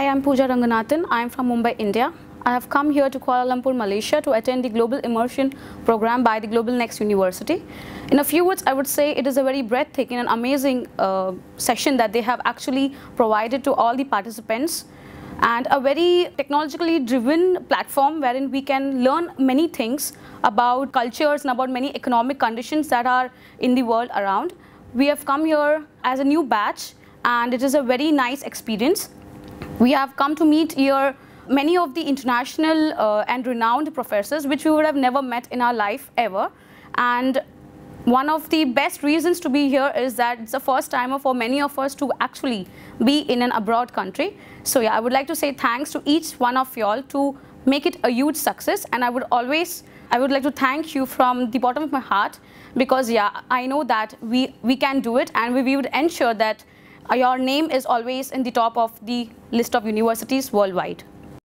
Hi, I'm Pooja Ranganathan. I'm from Mumbai, India. I have come here to Kuala Lumpur, Malaysia to attend the Global Immersion Program by the GlobalNxt University. In a few words, I would say it is a very breathtaking and amazing uh, session that they have actually provided to all the participants and a very technologically driven platform wherein we can learn many things about cultures and about many economic conditions that are in the world around. We have come here as a new batch and it is a very nice experience. We have come to meet here many of the international uh, and renowned professors which we would have never met in our life ever. And one of the best reasons to be here is that it's the first time for many of us to actually be in an abroad country. So yeah, I would like to say thanks to each one of y'all to make it a huge success. And I would always, I would like to thank you from the bottom of my heart because yeah, I know that we, we can do it and we, we would ensure that your name is always in the top of the list of universities worldwide.